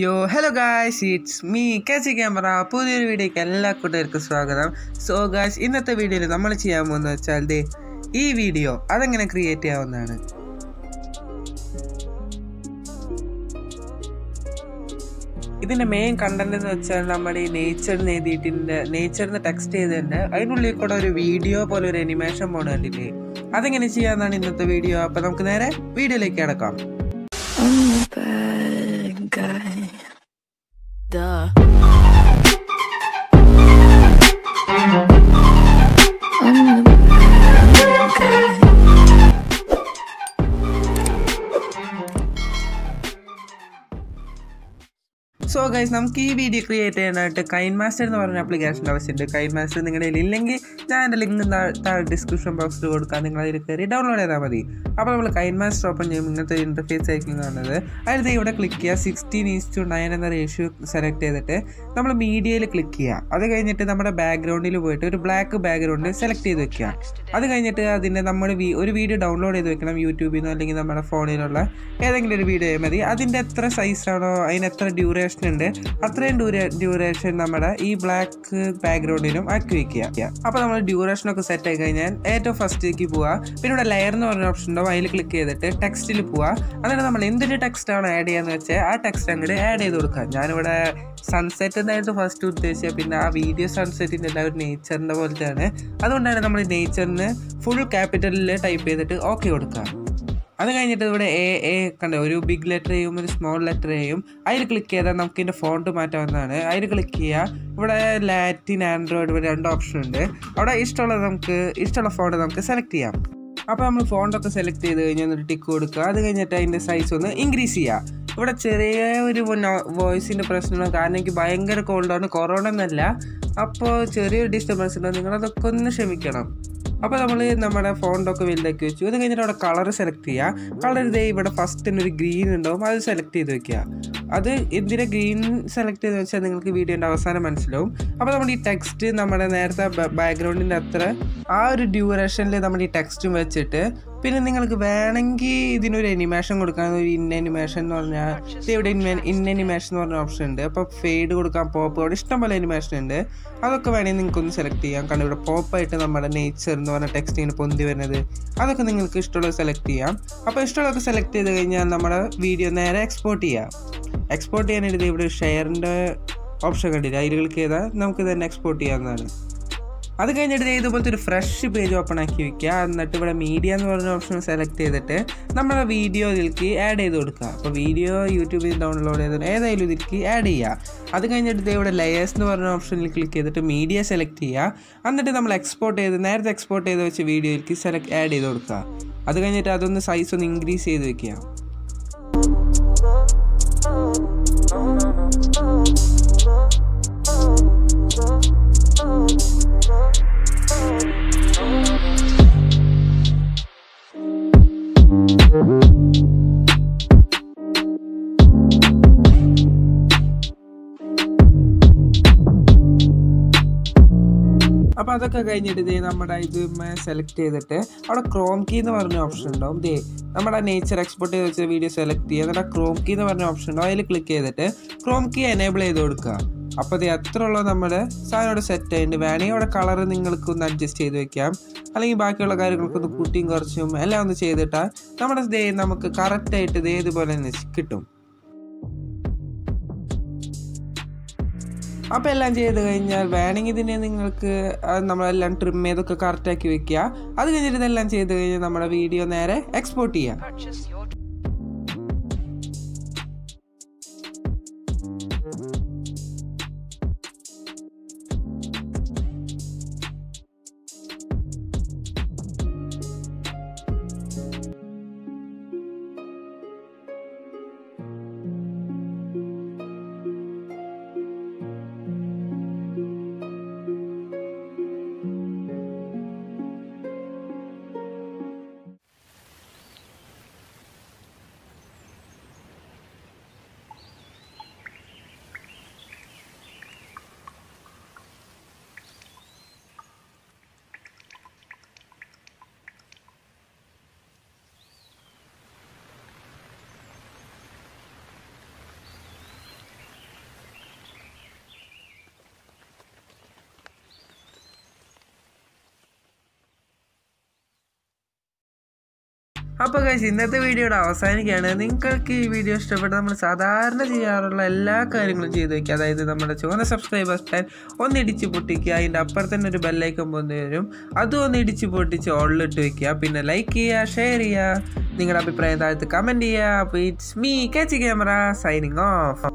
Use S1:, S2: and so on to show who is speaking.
S1: Yo hello guys it's me catch camera പുതിയൊരു വീഡിയോക്ക് എല്ലാ കൂട്ടുകാർക്കും സ്വാഗതം. സോ ഗായ്സ് ഇന്നത്തെ വീഡിയോയിൽ നമ്മൾ ചെയ്യാൻ പോകുന്നത് വെച്ചാൽ ദേ ഈ വീഡിയോ അതെങ്ങനെ ക്രിയേറ്റ് ചെയ്യാവുന്നതാണ്. ഇതിന്റെ മെയിൻ കണ്ടന്റ് എന്ന് വെച്ചാൽ നമ്മുടെ ഈ നേച്ചറിന് എഴുതിയിട്ടിന്റെ നേച്ചറിന് ടെക്സ്റ്റ് ചെയ്തിട്ടുണ്ട്. അതിനുള്ളിൽ കൂടെ ഒരു വീഡിയോ പോലെ ഒരു അനിമേഷൻ പോണ കണ്ടില്ലേ? അതെങ്ങനെ ചെയ്യാമെന്നാണ് ഇന്നത്തെ വീഡിയോ അപ്പം നമുക്ക് നേരെ വീഡിയോയിലേക്ക് കിടക്കാം.
S2: Duh.
S1: സോ ഗൈസ് നമുക്ക് ഈ വീഡിയോ ക്രിയേറ്റ് ചെയ്യാനായിട്ട് കൈൻ മാസ്റ്റർ എന്ന് പറഞ്ഞ ആപ്ലിക്കേഷൻ ആവശ്യമുണ്ട്. കൈൻ മാസ്റ്റർ നിങ്ങളുടെ കയ്യിൽ ഇല്ലെങ്കിൽ ഞാൻ എന്റെ ലിങ്ക് താഴെ ഡിസ്ക്രിപ്ഷൻ ബോക്സിൽ കൊടുക്കാം. നിങ്ങൾ അതിൽ കയറി ഡൗൺലോഡ് ചെയ്താൽ മതി. അപ്പോൾ നമ്മൾ കൈൻ മാസ്റ്റർ ഓപ്പൺ ചെയ്യുമ്പോൾ ഇങ്ങനത്തെ ഇന്റർഫേസ് ആയിരിക്കും കാണുന്നത്. അതിൽ ഇവിടെ ക്ലിക്ക് ചെയ്യുക. സിക്സ്റ്റീൻ ഈസ് ടു നയൻ എന്ന റേഷ്യോ സെലക്ട് ചെയ്തിട്ട് നമ്മൾ മീഡിയയിൽ ക്ലിക്ക് ചെയ്യുക. അത് കഴിഞ്ഞിട്ട് നമ്മുടെ ബാക്ക്ഗ്രൗണ്ടിൽ പോയിട്ട് ഒരു ബ്ലാക്ക് ബാക്ക്ഗ്രൗണ്ട് സെലക്ട് ചെയ്ത് വെക്കുക. അത് കഴിഞ്ഞിട്ട് അതിന്റെ നമ്മൾ ഒരു വീഡിയോ ഡൗൺലോഡ് ചെയ്ത് വെക്കണം. യൂട്യൂബിൽ നിന്നോ അല്ലെങ്കിൽ നമ്മുടെ ഫോണിലുള്ള ഏതെങ്കിലും ഒരു വീഡിയോ മതി. അതിന്റെ എത്ര സൈസാണോ അതിന് എത്ര ഡ്യൂറേഷൻ ഉണ്ട്. അത്രയും ഡ്യൂറേഷൻ നമ്മുടെ ഈ ബ്ലാക്ക് ബാക്ക്ഗ്രൗണ്ടിനും ആക്കി വെക്കുക. അപ്പോൾ നമ്മൾ ഡ്യൂറേഷൻ ഒക്കെ സെറ്റ് ആയി കഴിഞ്ഞാൽ ഏറ്റവും ഫസ്റ്റിലേക്ക് പോവുക പിന്നെ ഇവിടെ ലെയർ എന്ന് പറഞ്ഞ ഓപ്ഷൻ ഉണ്ടാവും അതിൽ ക്ലിക്ക് ചെയ്തിട്ട് ടെക്സ്റ്റിൽ പോവുക എന്നിട്ട് നമ്മൾ എന്തൊരു ടെക്സ്റ്റ് ആണ് ആഡ് ചെയ്യാന്ന് വെച്ചാൽ ആ ടെക്സ്റ്റ് അങ്ങോട്ട് ആഡ് ചെയ്ത് കൊടുക്കുക. ഞാനിവിടെ സൺസെറ്റ് എന്നായിരുന്നു ഫസ്റ്റ് ഉദ്ദേശിച്ചത്. പിന്നെ ആ വീഡിയോ സൺസെറ്റിന്റെ എല്ലാ ഒരു നേച്ചറിന്റെ പോലത്തെയാണ്. അതുകൊണ്ടാണ് നമ്മൾ നേച്ചറിന് ഫുൾ ക്യാപിറ്റലിൽ ടൈപ്പ് ചെയ്തിട്ട് ഓക്കെ കൊടുക്കുക. അത് കഴിഞ്ഞിട്ട് ഇവിടെ എ എ കണ്ടോ? ഒരു ബിഗ് ലെറ്റർ ചെയ്യും ഒരു സ്മോൾ ലെറ്റർ ചെയ്യും അതിൽ ക്ലിക്ക് ചെയ്താൽ നമുക്ക് ഇതിന്റെ ഫോണ്ട് മാറ്റാവുന്നതാണ് അതിൽ ക്ലിക്ക് ചെയ്യുക. ഇവിടെ ലാറ്റിൻ ആൻഡ്രോയിഡ് ഇവിടെ രണ്ട് ഓപ്ഷൻ ഉണ്ട്. അവിടെ ഇഷ്ടമുള്ള നമുക്ക് ഇഷ്ടമുള്ള ഫോണ്ട് നമുക്ക് സെലക്ട് ചെയ്യാം. അപ്പോൾ നമ്മൾ ഫോണ്ടൊക്കെ സെലക്ട് ചെയ്ത് കഴിഞ്ഞാൽ ഒരു ടിക്ക് കൊടുക്കുക. അത് കഴിഞ്ഞിട്ട് അതിന്റെ സൈസ് ഒന്ന് ഇൻക്രീസ് ചെയ്യുക. ഇവിടെ ചെറിയ ഒരു വോയിസിന്റെ പ്രശ്നമാണ്. കാരണം എനിക്ക് ഭയങ്കര കോൾഡാണ് കൊറോണ എന്നല്ല അപ്പോൾ ചെറിയൊരു ഡിസ്റ്റർബൻസ് ഉണ്ട്? നിങ്ങളതൊക്കെ ഒന്ന് ക്ഷമിക്കണം. അപ്പോൾ നമ്മൾ നമ്മുടെ ഫോണ്ടൊക്കെ വലുതാക്കി വെച്ചു. അത് കഴിഞ്ഞിട്ട് അവിടെ കളർ സെലക്ട് ചെയ്യുക കളർ ഇതേ ഇവിടെ ഫസ്റ്റ് തന്നെ ഒരു ഗ്രീൻ ഉണ്ടാവും. അത് സെലക്ട് ചെയ്ത് വെക്കുക. അത് എന്തിനാ ഗ്രീൻ സെലക്ട് ചെയ്ത് വെച്ചാൽ നിങ്ങൾക്ക് വീഡിയോന്റെ അവസാനം മനസ്സിലാവും. അപ്പോൾ നമ്മുടെ ഈ ടെക്സ്റ്റ് നമ്മുടെ നേരത്തെ ബാക്ക്ഗ്രൗണ്ടിന്റെ അത്ര ആ ഒരു ഡ്യൂറേഷനിൽ നമ്മൾ ഈ ടെക്സ്റ്റും വെച്ചിട്ട് പിന്നെ നിങ്ങൾക്ക് വേണമെങ്കിൽ ഇതിനൊരു അനിമേഷൻ കൊടുക്കാൻ ഒരു ഇൻ അനിമേഷൻ എന്ന് പറഞ്ഞാൽ ഇവിടെ ഇൻ അനിമേഷൻ എന്ന് പറഞ്ഞ ഓപ്ഷൻ ഉണ്ട്. അപ്പോൾ ഫെയ്ഡ് കൊടുക്കാൻ പോപ്പ് അവിടെ ഇഷ്ടംപോലെ അനിമേഷൻ ഉണ്ട്. അതൊക്കെ വേണമെങ്കിൽ നിങ്ങൾക്കൊന്ന് സെലക്ട് ചെയ്യാം. കാരണം ഇവിടെ പോപ്പായിട്ട് നമ്മുടെ നേച്ചർ എന്ന് പറഞ്ഞ ടെക്സ്റ്റ് ഇങ്ങനെ പൊന്തി വരുന്നത് അതൊക്കെ നിങ്ങൾക്ക് ഇഷ്ടമുള്ളത് സെലക്ട് ചെയ്യാം. അപ്പോൾ ഇഷ്ടമുള്ളതൊക്കെ സെലക്ട് ചെയ്ത് കഴിഞ്ഞാൽ നമ്മുടെ വീഡിയോ നേരെ എക്സ്പോർട്ട് ചെയ്യാം. എക്സ്പോർട്ട് ചെയ്യാനായിട്ട് ഇവിടെ ഷെയറിന്റെ ഓപ്ഷൻ കണ്ടില്ല? അതിൽ ക്ലിക്ക് ചെയ്താൽ നമുക്ക് തന്നെ എക്സ്പോർട്ട് ചെയ്യാവുന്നതാണ്. അത് കഴിഞ്ഞിട്ട് ഇതുപോലത്തെ ഒരു ഫ്രഷ് പേജ് ഓപ്പൺ ആക്കി വെക്കുക. എന്നിട്ട് ഇവിടെ മീഡിയ എന്ന് പറഞ്ഞ ഓപ്ഷൻ സെലക്ട് ചെയ്തിട്ട് നമ്മുടെ വീഡിയോ ഇതിലേക്ക് ആഡ് ചെയ്ത് കൊടുക്കുക. അപ്പോൾ വീഡിയോ യൂട്യൂബിൽ ഡൗൺലോഡ് ചെയ്തിട്ട് ഏതായാലും ഇതിലേക്ക് ആഡ് ചെയ്യുക. അത് കഴിഞ്ഞിട്ട് ഇവിടെ ലെയേഴ്സ് എന്ന് പറഞ്ഞ ഓപ്ഷനിൽ ക്ലിക്ക് ചെയ്തിട്ട് മീഡിയ സെലക്ട് ചെയ്യുക. എന്നിട്ട് നമ്മൾ എക്സ്പോർട്ട് ചെയ്ത് നേരത്തെ എക്സ്പോർട്ട് ചെയ്ത് വെച്ച് വീഡിയോയിലേക്ക് സെലക്ട് ആഡ് ചെയ്ത് കൊടുക്കുക. അത് കഴിഞ്ഞിട്ട് അതൊന്ന് സൈസ് ഒന്ന് ഇൻക്രീസ് ചെയ്ത് വെക്കുക. അപ്പോൾ അതൊക്കെ കഴിഞ്ഞിട്ട് ഇതേ നമ്മുടെ ഇത് സെലക്ട് ചെയ്തിട്ട് അവിടെ ക്രോം കീ എന്ന് പറഞ്ഞ ഓപ്ഷൻ ഉണ്ടാവും. ദേ നമ്മുടെ നേച്ചർ എക്സ്പോർട്ട് ചെയ്ത് വെച്ച വീഡിയോ സെലക്ട് ചെയ്യുക. എന്നിട്ട് ക്രോം കീ എന്ന് പറഞ്ഞ ഓപ്ഷൻ ഉണ്ടാവും. അതിൽ ക്ലിക്ക് ചെയ്തിട്ട് ക്രോം കീ എനേബിൾ ചെയ്ത് കൊടുക്കുക. അപ്പോൾ ഇത് എത്ര ഉള്ള നമ്മുടെ സാധനം അവിടെ സെറ്റ് ആയിട്ടുണ്ട്. വേണമെങ്കിൽ അവിടെ കളർ നിങ്ങൾക്ക് ഒന്ന് അഡ്ജസ്റ്റ് ചെയ്ത് വെക്കാം. അല്ലെങ്കിൽ ബാക്കിയുള്ള കാര്യങ്ങൾക്കൊന്ന് കൂട്ടിയും കുറച്ചും എല്ലാം ഒന്ന് ചെയ്തിട്ടാൽ നമ്മുടെ നമുക്ക് കറക്റ്റായിട്ട് ഇതേ തന്നെ കിട്ടും. അപ്പോൾ എല്ലാം ചെയ്ത് കഴിഞ്ഞാൽ വേണമെങ്കിൽ ഇതിനെ നിങ്ങൾക്ക് നമ്മളെല്ലാം ട്രിം ചെയ്തൊക്കെ കറക്റ്റാക്കി വെക്കുക. അത് കഴിഞ്ഞിട്ട് ഇതെല്ലാം ചെയ്ത് കഴിഞ്ഞാൽ നമ്മുടെ വീഡിയോ നേരെ എക്സ്പോർട്ട് ചെയ്യാം. അപ്പോൾ കഴിച്ച് ഇന്നത്തെ വീഡിയോയുടെ അവസാനിക്കുകയാണ്. നിങ്ങൾക്ക് ഈ വീഡിയോ ഇഷ്ടപ്പെട്ട് നമ്മൾ സാധാരണ ചെയ്യാറുള്ള എല്ലാ കാര്യങ്ങളും ചെയ്തു വയ്ക്കുക അതായത് നമ്മുടെ ചുവന്ന സബ്സ്ക്രൈബേഴ്സ് പ്ലാൻ ഒന്നിടിച്ച് പൊട്ടിക്കുക. അതിന്റെ അപ്പുറത്ത് തന്നെ ഒരു ബെല്ലൈക്കൻ പോന്നു വരും. അതും ഒന്ന് ഇടിച്ച് പൊട്ടിച്ച് ഓളിലിട്ട് വെക്കുക. പിന്നെ ലൈക്ക് ചെയ്യുക ഷെയർ ചെയ്യുക. നിങ്ങളുടെ അഭിപ്രായം താഴത്ത് കമന്റ് ചെയ്യുക. അപ്പോൾ it's me catch camera signing off